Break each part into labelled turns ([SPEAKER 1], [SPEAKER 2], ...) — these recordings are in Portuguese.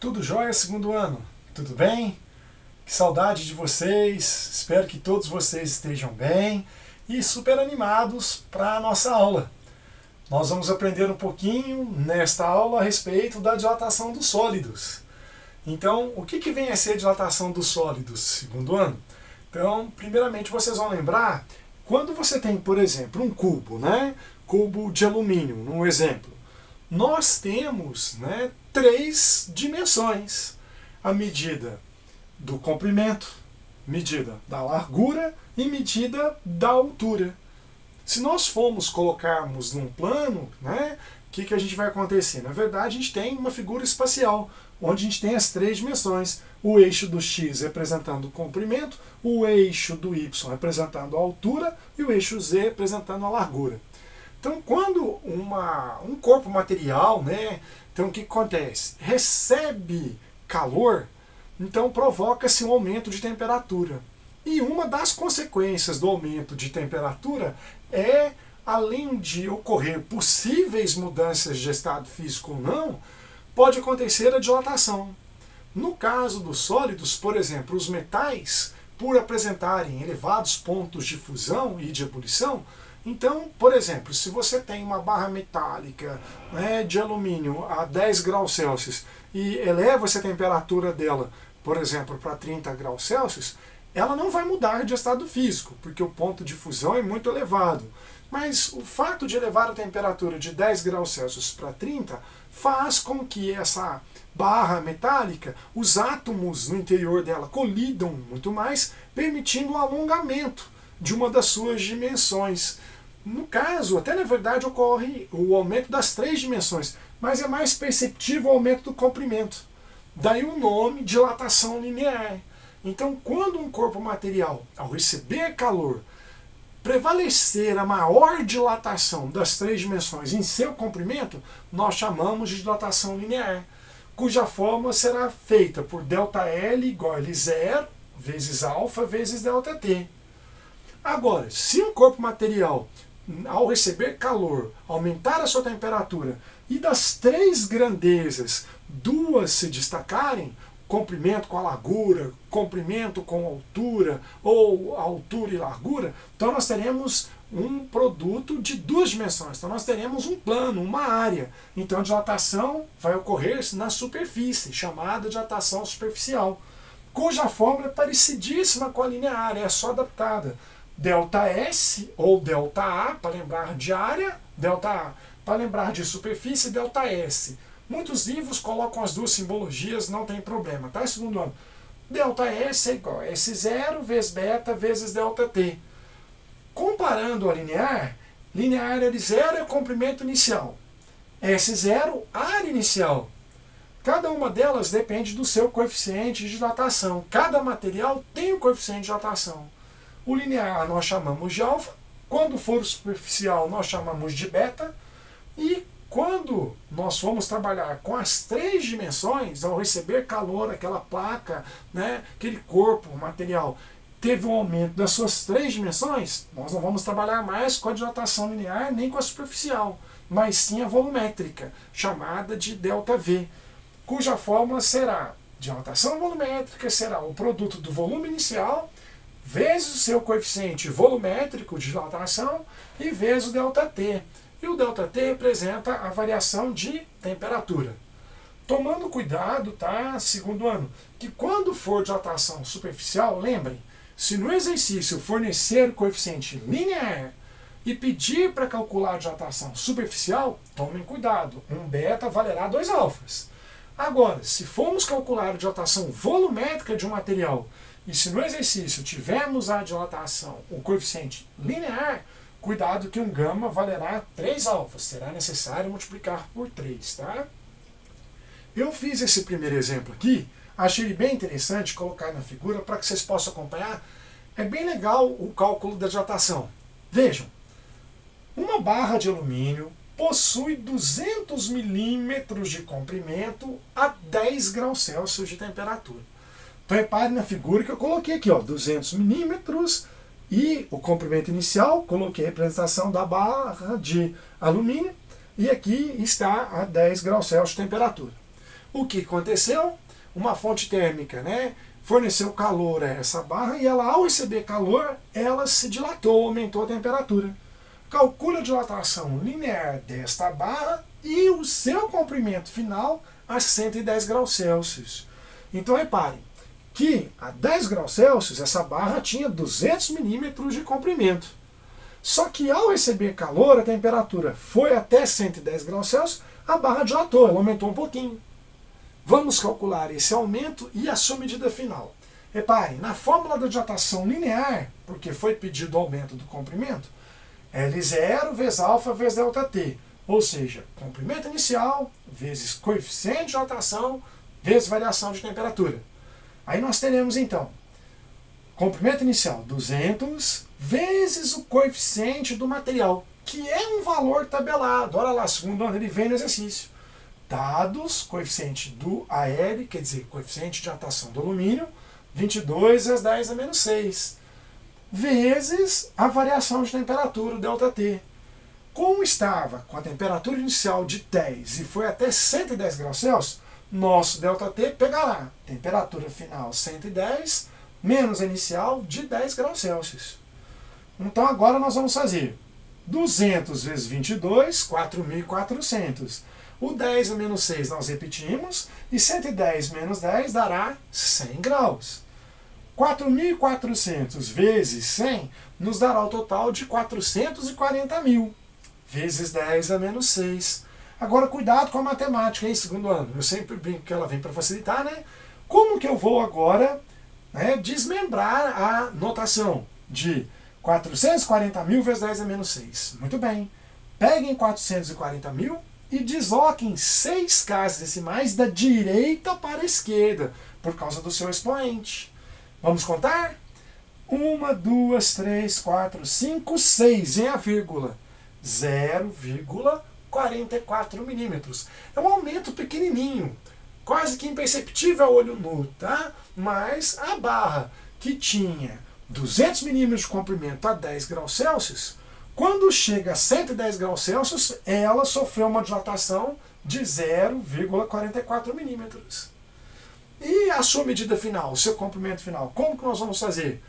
[SPEAKER 1] Tudo jóia, segundo ano? Tudo bem? Que saudade de vocês, espero que todos vocês estejam bem e super animados para a nossa aula. Nós vamos aprender um pouquinho nesta aula a respeito da dilatação dos sólidos. Então, o que, que vem a ser dilatação dos sólidos, segundo ano? Então, primeiramente vocês vão lembrar, quando você tem, por exemplo, um cubo, né? Cubo de alumínio, no exemplo nós temos né, três dimensões. A medida do comprimento, medida da largura e medida da altura. Se nós formos colocarmos num plano, né, o que, que a gente vai acontecer? Na verdade, a gente tem uma figura espacial, onde a gente tem as três dimensões. O eixo do x representando o comprimento, o eixo do y representando a altura e o eixo z representando a largura. Então, quando uma, um corpo material, né, então o que acontece? Recebe calor, então provoca-se um aumento de temperatura. E uma das consequências do aumento de temperatura é, além de ocorrer possíveis mudanças de estado físico ou não, pode acontecer a dilatação. No caso dos sólidos, por exemplo, os metais, por apresentarem elevados pontos de fusão e de ebulição, então, por exemplo, se você tem uma barra metálica né, de alumínio a 10 graus Celsius e eleva essa temperatura dela, por exemplo, para 30 graus Celsius, ela não vai mudar de estado físico, porque o ponto de fusão é muito elevado. Mas o fato de elevar a temperatura de 10 graus Celsius para 30 faz com que essa barra metálica, os átomos no interior dela colidam muito mais, permitindo o alongamento de uma das suas dimensões. No caso, até na verdade ocorre o aumento das três dimensões, mas é mais perceptível o aumento do comprimento. Daí o nome dilatação linear. Então, quando um corpo material, ao receber calor, prevalecer a maior dilatação das três dimensões em seu comprimento, nós chamamos de dilatação linear, cuja fórmula será feita por ΔL igual a L0 vezes alfa vezes ΔT. Agora, se um corpo material ao receber calor, aumentar a sua temperatura e das três grandezas, duas se destacarem, comprimento com a largura, comprimento com altura, ou altura e largura, então nós teremos um produto de duas dimensões. Então nós teremos um plano, uma área. Então a dilatação vai ocorrer na superfície, chamada dilatação superficial, cuja fórmula é parecidíssima com a linear, é só adaptada delta S ou delta A para lembrar de área, delta A para lembrar de superfície, delta S. Muitos livros colocam as duas simbologias, não tem problema, tá? Segundo ano. Delta S é igual a S0 vezes beta vezes delta T. Comparando a linear, linear L0 é o comprimento inicial. S0, área inicial. Cada uma delas depende do seu coeficiente de dilatação. Cada material tem um coeficiente de dilatação. O linear nós chamamos de alfa, quando for superficial nós chamamos de beta, e quando nós formos trabalhar com as três dimensões, ao receber calor, aquela placa, né, aquele corpo, material, teve um aumento das suas três dimensões, nós não vamos trabalhar mais com a dilatação linear nem com a superficial, mas sim a volumétrica, chamada de ΔV, cuja fórmula será dilatação volumétrica será o produto do volume inicial vezes o seu coeficiente volumétrico de dilatação e vezes o ΔT. E o ΔT representa a variação de temperatura. Tomando cuidado, tá? Segundo ano, que quando for dilatação superficial, lembrem, se no exercício fornecer coeficiente linear e pedir para calcular dilatação superficial, tomem cuidado, um beta valerá dois alfas. Agora, se formos calcular a dilatação volumétrica de um material e se no exercício tivermos a dilatação, o coeficiente linear, cuidado que um gama valerá 3 alfas, será necessário multiplicar por 3, tá? Eu fiz esse primeiro exemplo aqui, achei bem interessante colocar na figura para que vocês possam acompanhar. É bem legal o cálculo da dilatação. Vejam, uma barra de alumínio possui 200 milímetros de comprimento a 10 graus Celsius de temperatura. Então repare na figura que eu coloquei aqui, ó, 200 milímetros e o comprimento inicial, coloquei a representação da barra de alumínio e aqui está a 10 graus Celsius de temperatura. O que aconteceu? Uma fonte térmica né, forneceu calor a essa barra e ela, ao receber calor, ela se dilatou, aumentou a temperatura. Calcule a dilatação linear desta barra e o seu comprimento final a 110 graus Celsius. Então reparem que a 10 graus Celsius essa barra tinha 200 milímetros de comprimento. Só que ao receber calor, a temperatura foi até 110 graus Celsius, a barra dilatou, ela aumentou um pouquinho. Vamos calcular esse aumento e a sua medida final. Reparem, na fórmula da dilatação linear, porque foi pedido o aumento do comprimento, L0 vezes alfa vezes ΔT. Ou seja, comprimento inicial vezes coeficiente de dilatação vezes variação de temperatura. Aí nós teremos então comprimento inicial 200 vezes o coeficiente do material, que é um valor tabelado. Olha lá, segundo ano ele vem no exercício. Dados, coeficiente do AL, quer dizer, coeficiente de dilatação do alumínio, 22 vezes 10 a menos 6, vezes a variação de temperatura, o ΔT. Como estava com a temperatura inicial de 10 e foi até 110 graus Celsius, nosso ΔT pegará temperatura final 110 menos a inicial de 10 graus Celsius. Então agora nós vamos fazer 200 vezes 22, 4.400. O 10 a menos 6 nós repetimos, e 110 menos 10 dará 100 graus. 4.400 vezes 100 nos dará o total de 440 mil vezes 10 a menos 6. Agora, cuidado com a matemática, hein, segundo ano. Eu sempre brinco que ela vem para facilitar, né? Como que eu vou agora né, desmembrar a notação de 440 mil vezes 10 a menos 6? Muito bem. Peguem 440 mil e desloquem seis casas decimais da direita para a esquerda, por causa do seu expoente. Vamos contar? Uma, duas, três, quatro, cinco, seis, em a vírgula. 0,44 milímetros. É um aumento pequenininho, quase que imperceptível a olho nu, tá? Mas a barra que tinha 200 milímetros de comprimento a 10 graus Celsius, quando chega a 110 graus Celsius, ela sofreu uma dilatação de 0,44 milímetros. E a sua medida final, o seu comprimento final, como que nós vamos fazer?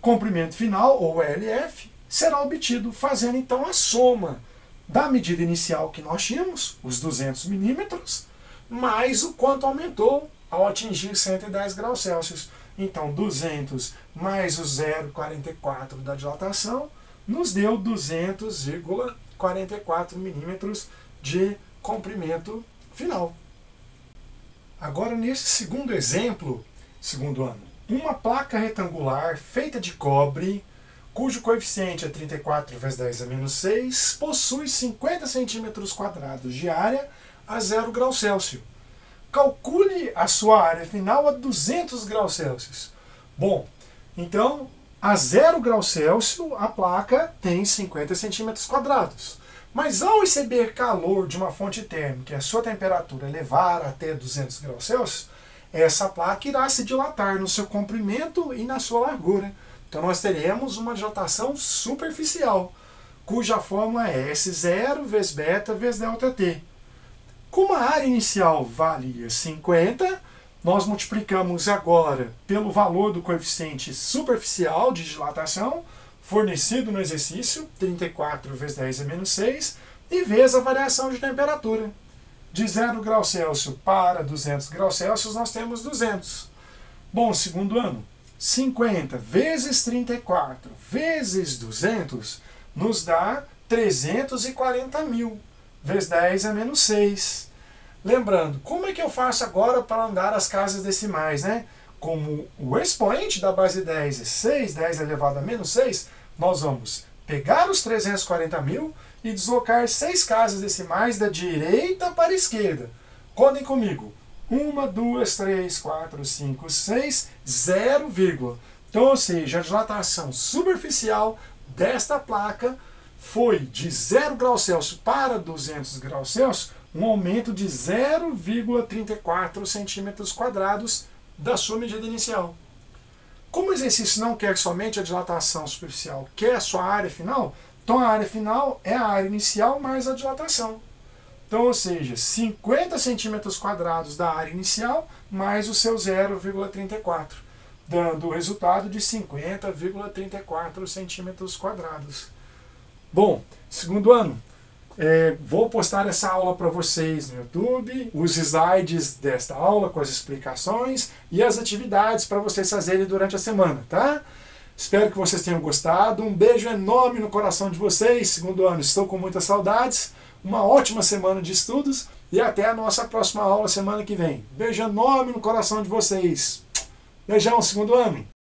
[SPEAKER 1] Comprimento final, ou LF, será obtido fazendo então a soma da medida inicial que nós tínhamos, os 200 milímetros, mais o quanto aumentou ao atingir 110 graus Celsius. Então, 200 mais o 0,44 da dilatação nos deu 200,44 milímetros de comprimento final. Agora, nesse segundo exemplo, segundo ano, uma placa retangular feita de cobre cujo coeficiente é 34 vezes 10 a menos 6, possui 50 centímetros quadrados de área a 0 graus Celsius. Calcule a sua área final a 200 graus Celsius. Bom, então, a 0 graus Celsius, a placa tem 50 centímetros quadrados. Mas ao receber calor de uma fonte térmica e a sua temperatura elevar até 200 graus Celsius, essa placa irá se dilatar no seu comprimento e na sua largura. Então nós teremos uma dilatação superficial, cuja fórmula é S0 vezes beta vezes ΔT. Como a área inicial valia 50, nós multiplicamos agora pelo valor do coeficiente superficial de dilatação, fornecido no exercício, 34 vezes 10 a menos 6, e vezes a variação de temperatura. De 0 graus Celsius para 200 graus Celsius, nós temos 200. Bom, segundo ano, 50 vezes 34 vezes 200 nos dá 340 mil, vezes 10 a menos 6. Lembrando, como é que eu faço agora para andar as casas decimais, né? Como o expoente da base 10 é 6, 10 elevado a menos 6, nós vamos pegar os 340 mil e deslocar 6 casas decimais da direita para a esquerda. Contem comigo. 1, 2, 3, 4, 5, 6, 0, vírgula. Então, ou seja, a dilatação superficial desta placa foi de 0 graus Celsius para 200 graus Celsius, um aumento de 0,34 centímetros quadrados da sua medida inicial. Como o exercício não quer somente a dilatação superficial, quer a sua área final, então a área final é a área inicial mais a dilatação. Então, ou seja, 50 centímetros quadrados da área inicial mais o seu 0,34, dando o resultado de 50,34 centímetros quadrados. Bom, segundo ano, é, vou postar essa aula para vocês no YouTube, os slides desta aula com as explicações e as atividades para vocês fazerem durante a semana, tá? Espero que vocês tenham gostado. Um beijo enorme no coração de vocês. Segundo ano, estou com muitas saudades. Uma ótima semana de estudos e até a nossa próxima aula semana que vem. Beijo enorme no coração de vocês. Beijão, segundo ano.